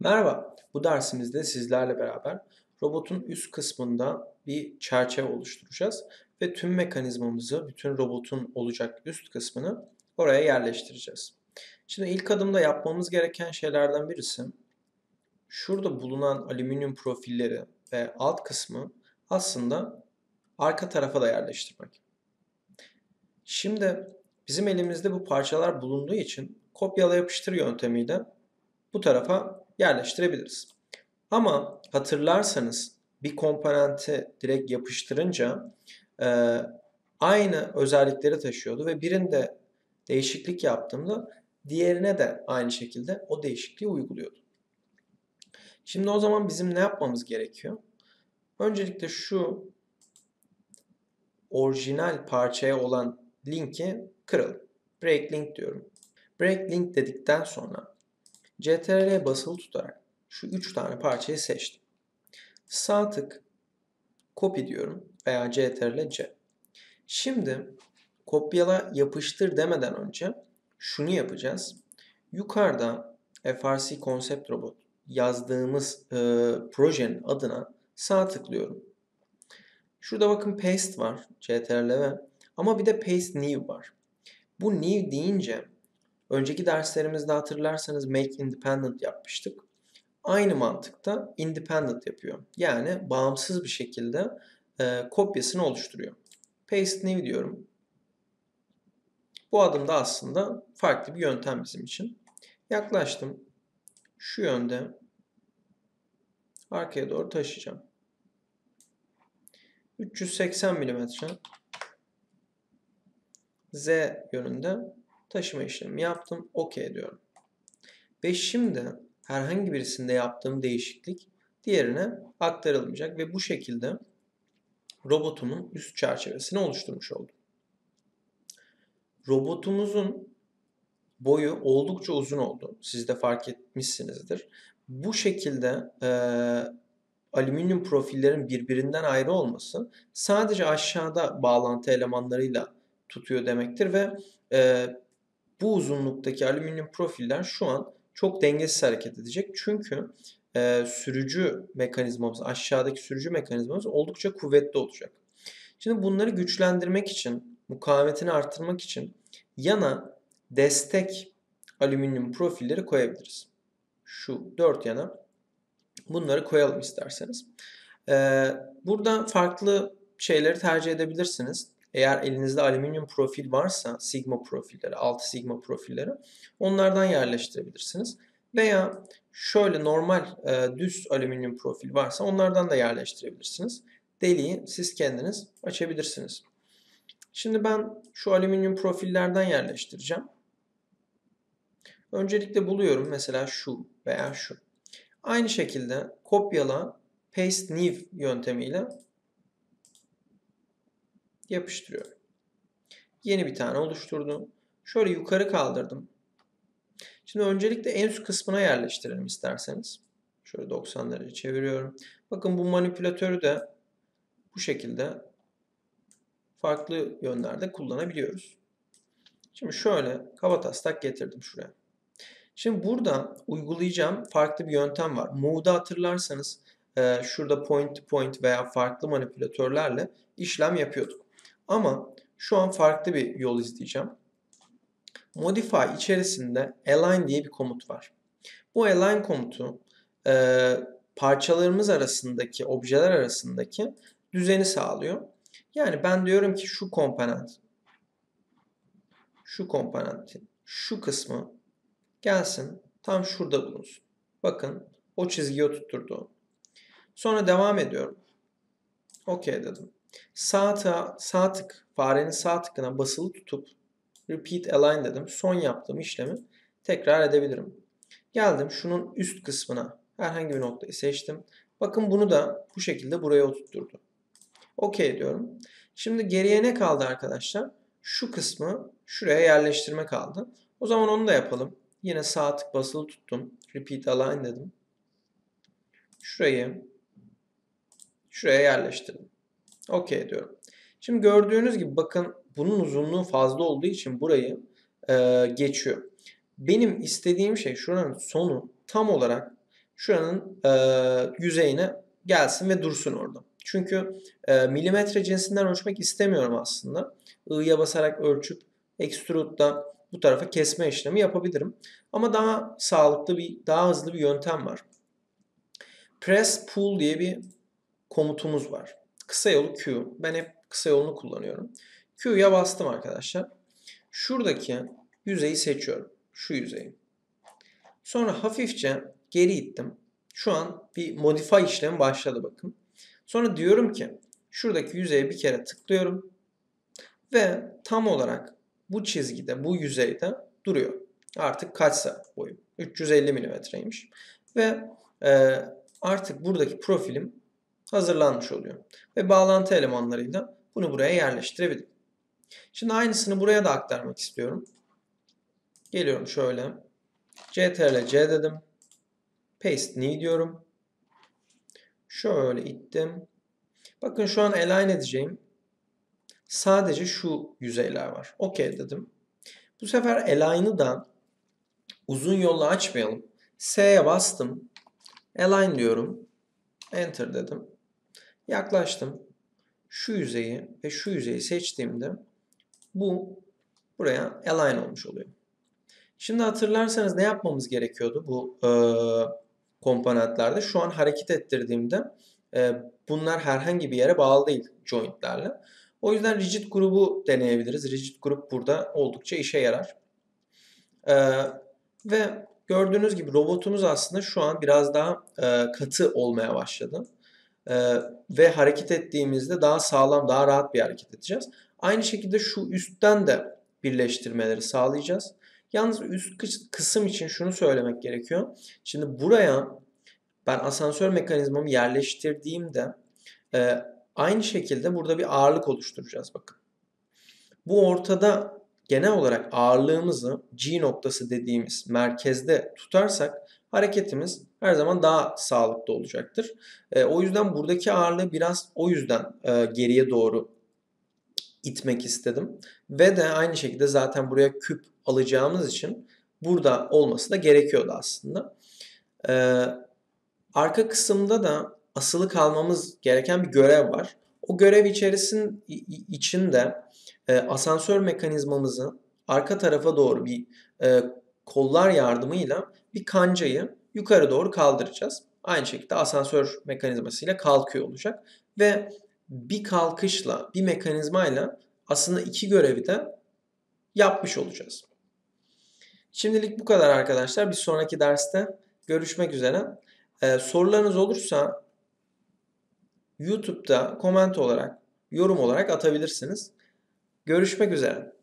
Merhaba, bu dersimizde sizlerle beraber robotun üst kısmında bir çerçeve oluşturacağız ve tüm mekanizmamızı, bütün robotun olacak üst kısmını oraya yerleştireceğiz. Şimdi ilk adımda yapmamız gereken şeylerden birisi, şurada bulunan alüminyum profilleri ve alt kısmı aslında arka tarafa da yerleştirmek. Şimdi bizim elimizde bu parçalar bulunduğu için kopyala yapıştır yöntemiyle bu tarafa yerleştirebiliriz. Ama hatırlarsanız bir komponenti direkt yapıştırınca e, aynı özellikleri taşıyordu ve birinde değişiklik yaptığımda diğerine de aynı şekilde o değişikliği uyguluyordu. Şimdi o zaman bizim ne yapmamız gerekiyor? Öncelikle şu orijinal parçaya olan linki kıralım. Break link diyorum. Break link dedikten sonra CTRL'ye basılı tutarak şu 3 tane parçayı seçtim. Sağ tık copy diyorum veya CTRL C. Şimdi kopyala yapıştır demeden önce şunu yapacağız. Yukarıda FRC Concept Robot yazdığımız e, projenin adına sağ tıklıyorum. Şurada bakın paste var CTRL ve ama bir de paste new var. Bu new deyince önceki derslerimizde hatırlarsanız make independent yapmıştık. Aynı mantıkta independent yapıyor. Yani bağımsız bir şekilde e, kopyasını oluşturuyor. Paste new diyorum. Bu adımda aslında farklı bir yöntem bizim için. Yaklaştım. Şu yönde arkaya doğru taşıyacağım. 380 mm Z yönünde taşıma işlemi yaptım. OK diyorum. Ve şimdi herhangi birisinde yaptığım değişiklik diğerine aktarılmayacak ve bu şekilde robotumun üst çerçevesini oluşturmuş oldum. Robotumuzun boyu oldukça uzun oldu. Siz de fark etmişsinizdir. Bu şekilde e, alüminyum profillerin birbirinden ayrı olması sadece aşağıda bağlantı elemanlarıyla tutuyor demektir ve e, bu uzunluktaki alüminyum profiller şu an çok dengesiz hareket edecek. Çünkü e, sürücü mekanizmamız, aşağıdaki sürücü mekanizmamız oldukça kuvvetli olacak. Şimdi bunları güçlendirmek için, mukavemetini arttırmak için yana destek alüminyum profilleri koyabiliriz. Şu dört yana bunları koyalım isterseniz. Ee, burada farklı şeyleri tercih edebilirsiniz. Eğer elinizde alüminyum profil varsa sigma profilleri, 6 sigma profilleri onlardan yerleştirebilirsiniz. Veya şöyle normal e, düz alüminyum profil varsa onlardan da yerleştirebilirsiniz. Deliği siz kendiniz açabilirsiniz. Şimdi ben şu alüminyum profillerden yerleştireceğim. Öncelikle buluyorum mesela şu veya şu. Aynı şekilde kopyala paste new yöntemiyle yapıştırıyorum. Yeni bir tane oluşturdum. Şöyle yukarı kaldırdım. Şimdi öncelikle en üst kısmına yerleştirelim isterseniz. Şöyle 90 derece çeviriyorum. Bakın bu manipülatörü de bu şekilde farklı yönlerde kullanabiliyoruz. Şimdi şöyle kabataslak getirdim şuraya. Şimdi burada uygulayacağım farklı bir yöntem var. Move'da hatırlarsanız şurada point to point veya farklı manipülatörlerle işlem yapıyorduk. Ama şu an farklı bir yol izleyeceğim. Modify içerisinde align diye bir komut var. Bu align komutu e, parçalarımız arasındaki, objeler arasındaki düzeni sağlıyor. Yani ben diyorum ki şu komponent, şu komponentin şu kısmı gelsin tam şurada bulunsun. Bakın o çizgiyi oturtturdu. Sonra devam ediyorum. OK dedim. Sağ, sağ tık, farenin sağ tıkına basılı tutup repeat align dedim. Son yaptığım işlemi tekrar edebilirim. Geldim şunun üst kısmına herhangi bir noktayı seçtim. Bakın bunu da bu şekilde buraya oturtturdu. OK diyorum. Şimdi geriye ne kaldı arkadaşlar? Şu kısmı şuraya yerleştirme kaldı. O zaman onu da yapalım. Yine sağ tık basılı tuttum. Repeat align dedim. Şurayı şuraya yerleştirdim. OK diyorum. Şimdi gördüğünüz gibi bakın bunun uzunluğu fazla olduğu için burayı e, geçiyor. Benim istediğim şey şuranın sonu tam olarak şuranın e, yüzeyine gelsin ve dursun orada. Çünkü e, milimetre cinsinden ölçmek istemiyorum aslında. I'ya basarak ölçüp extrude'da bu tarafa kesme işlemi yapabilirim. Ama daha sağlıklı bir, daha hızlı bir yöntem var. Press pull diye bir komutumuz var. Kısa yolu Q. Ben hep kısa yolunu kullanıyorum. Q'ya bastım arkadaşlar. Şuradaki yüzeyi seçiyorum. Şu yüzeyi. Sonra hafifçe geri ittim. Şu an bir modify işlemi başladı bakın. Sonra diyorum ki şuradaki yüzeye bir kere tıklıyorum. Ve tam olarak bu çizgide, bu yüzeyde duruyor. Artık kaçsa boyu. 350 milimetreymiş. Ve e, artık buradaki profilim hazırlanmış oluyor. Ve bağlantı elemanlarıyla bunu buraya yerleştirebilirim. Şimdi aynısını buraya da aktarmak istiyorum. Geliyorum şöyle. CTRL C dedim. Paste New diyorum. Şöyle ittim. Bakın şu an align edeceğim. Sadece şu yüzeyler var. OK dedim. Bu sefer align'ı da uzun yolla açmayalım. S'ye bastım. Align diyorum. Enter dedim. Yaklaştım. Şu yüzeyi ve şu yüzeyi seçtiğimde bu buraya align olmuş oluyor. Şimdi hatırlarsanız ne yapmamız gerekiyordu bu e, komponentlerde? Şu an hareket ettirdiğimde e, bunlar herhangi bir yere bağlı değil jointlerle. O yüzden rigid grubu deneyebiliriz. Rigid grup burada oldukça işe yarar. E, ve gördüğünüz gibi robotumuz aslında şu an biraz daha e, katı olmaya başladı. E, ve hareket ettiğimizde daha sağlam, daha rahat bir hareket edeceğiz. Aynı şekilde şu üstten de birleştirmeleri sağlayacağız. Yalnız üst kısım için şunu söylemek gerekiyor. Şimdi buraya ben asansör mekanizmamı yerleştirdiğimde e, aynı şekilde burada bir ağırlık oluşturacağız bakın. Bu ortada genel olarak ağırlığımızı G noktası dediğimiz merkezde tutarsak hareketimiz her zaman daha sağlıklı olacaktır. E, o yüzden buradaki ağırlığı biraz o yüzden e, geriye doğru itmek istedim. Ve de aynı şekilde zaten buraya küp alacağımız için burada olması da gerekiyordu aslında. Ee, arka kısımda da asılı kalmamız gereken bir görev var. O görev içerisinde içinde e, asansör mekanizmamızı arka tarafa doğru bir e, kollar yardımıyla bir kancayı yukarı doğru kaldıracağız. Aynı şekilde asansör mekanizmasıyla kalkıyor olacak ve bir kalkışla, bir mekanizmayla aslında iki görevi de yapmış olacağız. Şimdilik bu kadar arkadaşlar. Bir sonraki derste görüşmek üzere. Ee, sorularınız olursa YouTube'da koment olarak, yorum olarak atabilirsiniz. Görüşmek üzere.